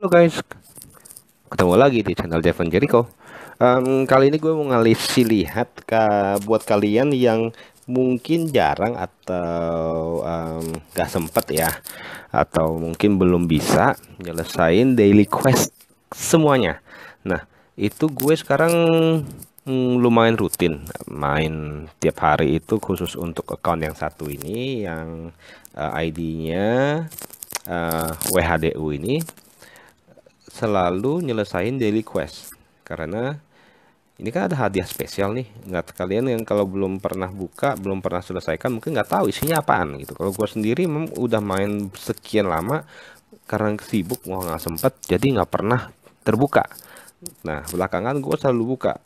Halo guys, ketemu lagi di channel Devon Jericho. Um, kali ini gue mau ngasih lihat ke buat kalian yang mungkin jarang atau um, gak sempet ya, atau mungkin belum bisa nyelesain daily quest semuanya. Nah, itu gue sekarang hmm, lumayan rutin main tiap hari itu khusus untuk account yang satu ini yang uh, ID-nya uh, WHDU ini selalu nyelesain daily quest. Karena ini kan ada hadiah spesial nih. Nggak kalian yang kalau belum pernah buka belum pernah selesaikan mungkin nggak tahu isinya apaan gitu. Kalau gue sendiri memang udah main sekian lama karena sibuk mau nggak sempet jadi nggak pernah terbuka. Nah belakangan gue selalu buka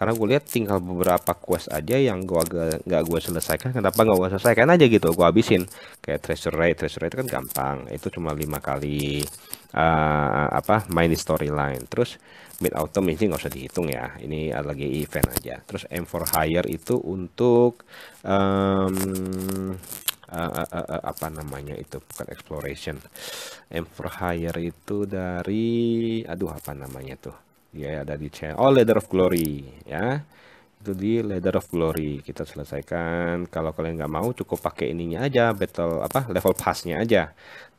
karena gue lihat tinggal beberapa quest aja yang gue nggak gue selesaikan kenapa nggak gue selesaikan aja gitu gue habisin. Kayak treasure raid treasure raid itu kan gampang itu cuma lima kali uh, apa main di storyline. Terus mid autumn ini nggak usah dihitung ya ini lagi event aja. Terus M for hire itu untuk um, uh, uh, uh, uh, apa namanya itu bukan exploration. M for hire itu dari aduh apa namanya tuh ya ada di channel. Oh Leather of Glory ya. Itu di Leather of Glory. Kita selesaikan. Kalau kalian nggak mau cukup pakai ininya aja battle apa level passnya aja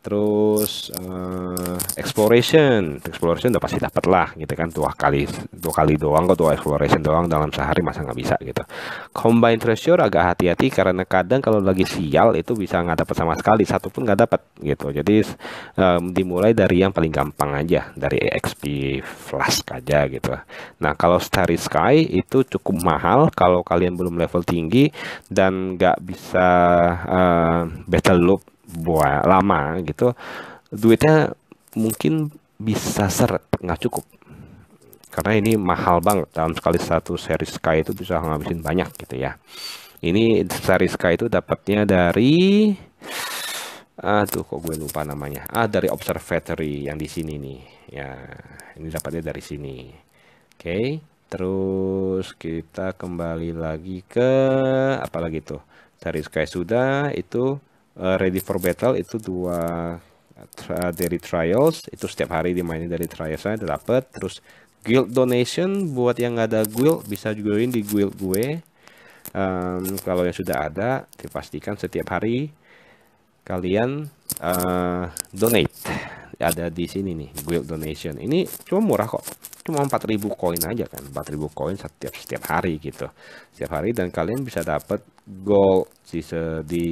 terus uh, exploration. Exploration udah pasti dapat lah gitu kan. Dua kali dua kali doang kok dua exploration doang dalam sehari masa nggak bisa gitu. Combine treasure agak hati-hati karena kadang kalau lagi sial itu bisa nggak dapat sama sekali. Satu pun nggak dapat gitu. Jadi um, dimulai dari yang paling gampang aja dari XP flash aja gitu. Nah kalau starry sky itu cukup mahal kalau kalian belum level tinggi dan nggak bisa uh, battle loop buat lama gitu duitnya mungkin bisa seret nggak cukup. Karena ini mahal banget dalam sekali satu seri Sky itu bisa ngabisin banyak gitu ya. Ini seri Sky itu dapatnya dari aduh kok gue lupa namanya. Ah dari observatory yang di sini nih. Ya ini dapatnya dari sini. Oke okay. terus kita kembali lagi ke apa lagi tuh? Seri Sky sudah itu uh, ready for battle itu dua uh, dari trials. Itu setiap hari dimainin dari trials saya dapat terus guild donation buat yang nggak ada guild bisa join di guild gue. Um, kalau yang sudah ada dipastikan setiap hari kalian uh, donate. Ada di sini nih guild donation. Ini cuma murah kok. Cuma 4000 koin aja kan 4000 koin setiap setiap hari gitu. Setiap hari dan kalian bisa dapat gold di di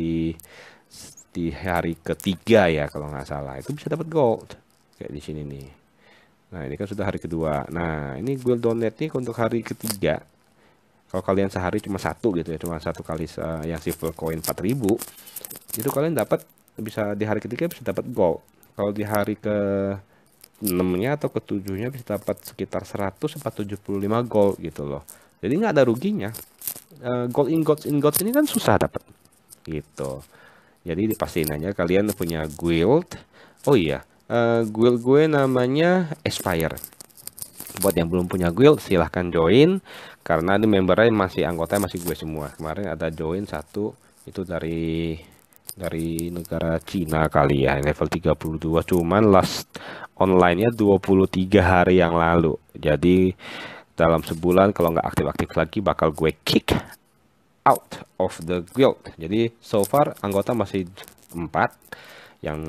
di hari ketiga ya kalau nggak salah. Itu bisa dapat gold kayak di sini nih. Nah ini kan sudah hari kedua. Nah ini gold donate nih untuk hari ketiga. Kalau kalian sehari cuma satu gitu ya cuma satu kali uh, yang silver coin 4000 itu kalian dapat bisa di hari ketiga bisa dapat gold. Kalau di hari ke 6 nya atau ke 7 nya bisa dapat sekitar 100 75 gold gitu loh. Jadi nggak ada ruginya. Uh, gold ingots ingots ini kan susah dapat. Gitu jadi pastiin aja kalian punya guild. Oh iya, uh, guild gue namanya Aspire. Buat yang belum punya guild silahkan join karena ini membernya masih anggota masih gue semua. Kemarin ada join satu itu dari dari negara Cina kali ya level 32 cuman last online-nya 23 hari yang lalu jadi dalam sebulan kalau nggak aktif-aktif lagi bakal gue kick out of the guild. Jadi so far anggota masih empat yang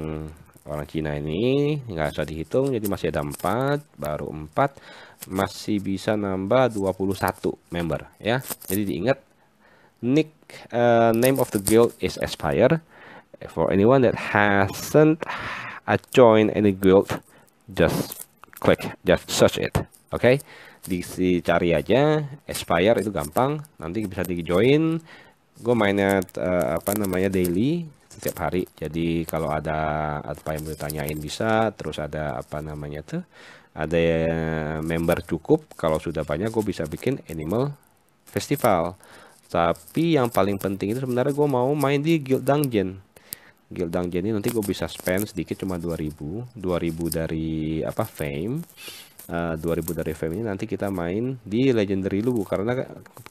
orang Cina ini nggak usah dihitung jadi masih ada empat baru empat masih bisa nambah 21 member ya jadi diingat nick uh, name of the guild is Aspire for anyone that hasn't joined any guild just click just search it okay? Dicari aja Aspire itu gampang nanti bisa di join gue mainnya uh, apa namanya daily setiap hari. Jadi kalau ada apa yang mau ditanyain bisa terus ada apa namanya tuh ada member cukup kalau sudah banyak gue bisa bikin animal festival. Tapi yang paling penting itu sebenarnya gue mau main di guild dungeon. Guild dungeon ini nanti gue bisa spend sedikit cuma 2000 2000 dari apa fame uh, eh, 2000 dari FM ini nanti kita main di Legendary Lubu karena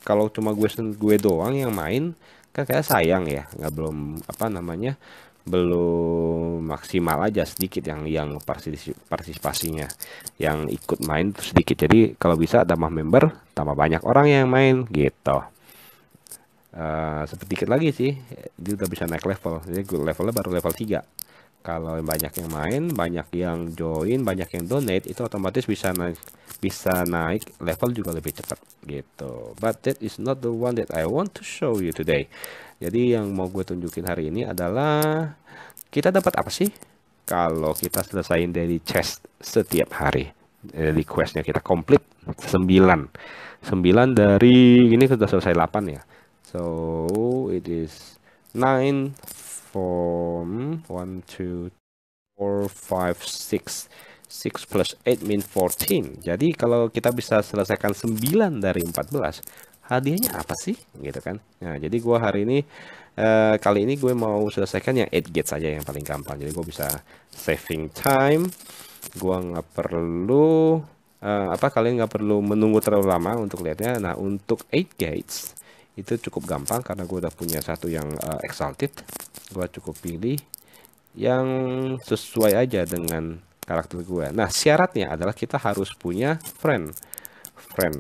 kalau cuma gue gue doang yang main kan kayak sayang ya. Nggak belum apa namanya belum maksimal aja sedikit yang yang partisipasinya. Yang ikut main sedikit. Jadi kalau bisa tambah member tambah banyak orang yang main gitu. Uh, sedikit lagi sih. Dia udah bisa naik level. Jadi levelnya baru level 3 kalau banyak yang main banyak yang join banyak yang donate itu otomatis bisa naik bisa naik level juga lebih cepat gitu but that is not the one that I want to show you today jadi yang mau gue tunjukin hari ini adalah kita dapat apa sih kalau kita selesaiin dari chest setiap hari. Dari questnya kita komplit 9. 9 dari ini sudah selesai 8 ya. So it is 9 from 1 2 4 5 6 6 plus 8 mean 14. Jadi kalau kita bisa selesaikan 9 dari 14, hadiahnya apa sih? Gitu kan. Nah jadi gue hari ini uh, kali ini gue mau selesaikan yang 8 gate saja yang paling gampang. Jadi gue bisa saving time. Gue nggak perlu uh, apa kalian nggak perlu menunggu terlalu lama untuk lihatnya. Nah untuk 8 gates itu cukup gampang karena gue udah punya satu yang uh, exalted. Gue cukup pilih yang sesuai aja dengan karakter gue nah syaratnya adalah kita harus punya friend. Friend.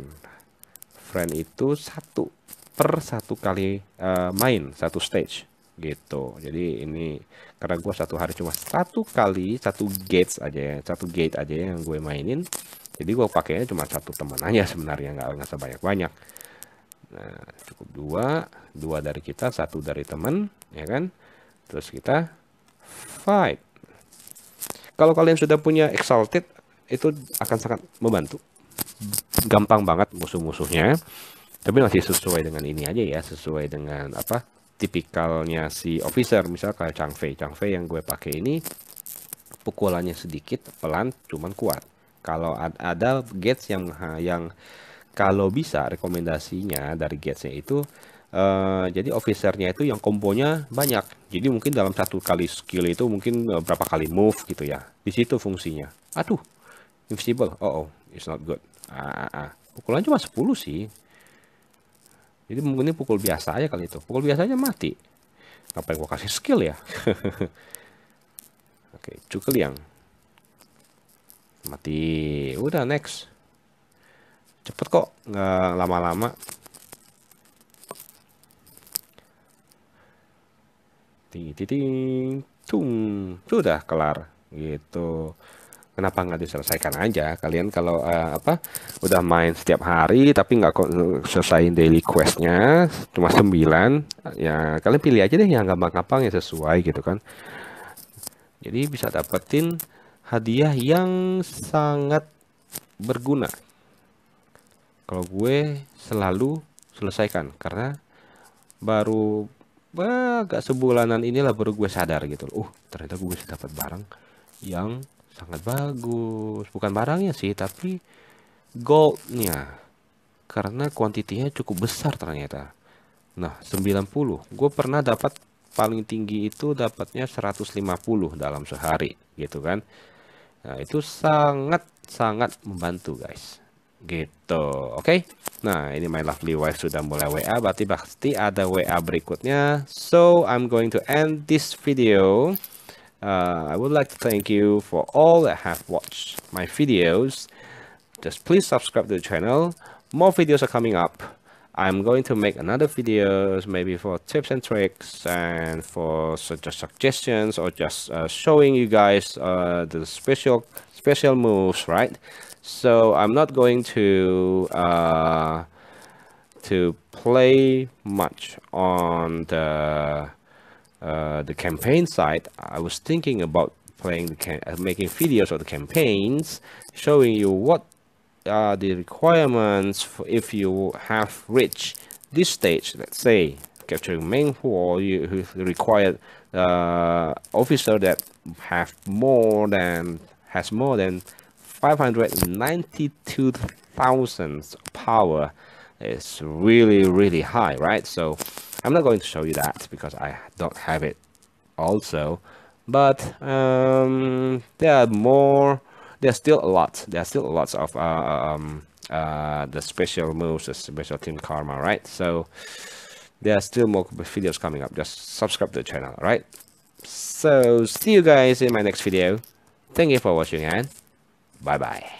Friend itu satu per satu kali uh, main satu stage gitu. Jadi ini karena gue satu hari cuma satu kali satu gates aja ya satu gate aja yang gue mainin. Jadi gue pakainya cuma satu teman aja sebenarnya nggak nggak sebanyak banyak nah cukup dua. Dua dari kita satu dari teman ya kan? Terus kita fight. Kalau kalian sudah punya exalted itu akan sangat membantu. Gampang banget musuh-musuhnya. Tapi masih sesuai dengan ini aja ya sesuai dengan apa tipikalnya si officer. Misal Chang Fei. Chang Fei yang gue pakai ini pukulannya sedikit pelan cuman kuat. Kalau ada gates yang yang kalau bisa rekomendasinya dari gatesnya itu uh, jadi officernya itu yang kombonya banyak. Jadi mungkin dalam satu kali skill itu mungkin uh, berapa kali move gitu ya. Di situ fungsinya. Aduh invisible. Oh, oh it's not good. Ah, ah, ah. pukulan cuma 10 sih. Jadi mungkin ini pukul biasa aja kali itu. Pukul biasa aja mati. Apa yang gua kasih skill ya? Oke cukup yang mati. Udah next cepet kok nggak lama-lama. Ting ting tung. Sudah kelar gitu. Kenapa nggak diselesaikan aja? Kalian kalau uh, apa udah main setiap hari tapi nggak kok selesaiin daily questnya cuma 9 ya kalian pilih aja deh yang gampang-gampang yang sesuai gitu kan. Jadi bisa dapetin hadiah yang sangat berguna kalau gue selalu selesaikan karena baru agak sebulanan inilah baru gue sadar gitu uh ternyata gue bisa dapat barang yang sangat bagus. Bukan barangnya sih tapi goldnya. Karena kuantitinya cukup besar ternyata. Nah 90 gue pernah dapat paling tinggi itu dapatnya 150 dalam sehari gitu kan. Nah itu sangat sangat membantu guys gitu oke okay? nah ini my lovely wife sudah mulai WA berarti pasti ada WA berikutnya so I'm going to end this video Uh, I would like to thank you for all that have watched my videos. Just please subscribe to the channel. More videos are coming up. I'm going to make another videos maybe for tips and tricks and for such suggestions or just uh, showing you guys uh, the special special moves, right? So I'm not going to uh, to play much on the uh, the campaign side, I was thinking about playing the uh, making videos of the campaigns, showing you what are the requirements for if you have reached this stage. Let's say capturing main war, you require uh, officer that have more than has more than 592,000 power. is really really high, right? So I'm not going to show you that because I don't have it also but um, there are more there's still a lot there's still lots of uh, um, uh, the special moves the special team karma right so there are still more videos coming up just subscribe to the channel right So see you guys in my next video. Thank you for watching and bye bye.